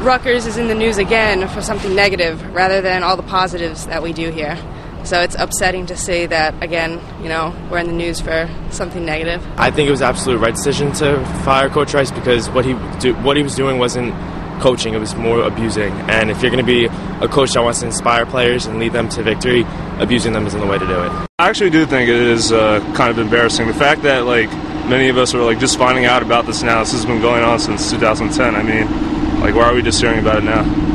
Rutgers is in the news again for something negative rather than all the positives that we do here. So it's upsetting to see that again. You know, we're in the news for something negative. I think it was absolute right decision to fire Coach Rice because what he do, what he was doing wasn't coaching; it was more abusing. And if you're going to be a coach that wants to inspire players and lead them to victory, abusing them isn't the way to do it. I actually do think it is uh, kind of embarrassing. The fact that like many of us are like just finding out about this now. This has been going on since 2010. I mean, like why are we just hearing about it now?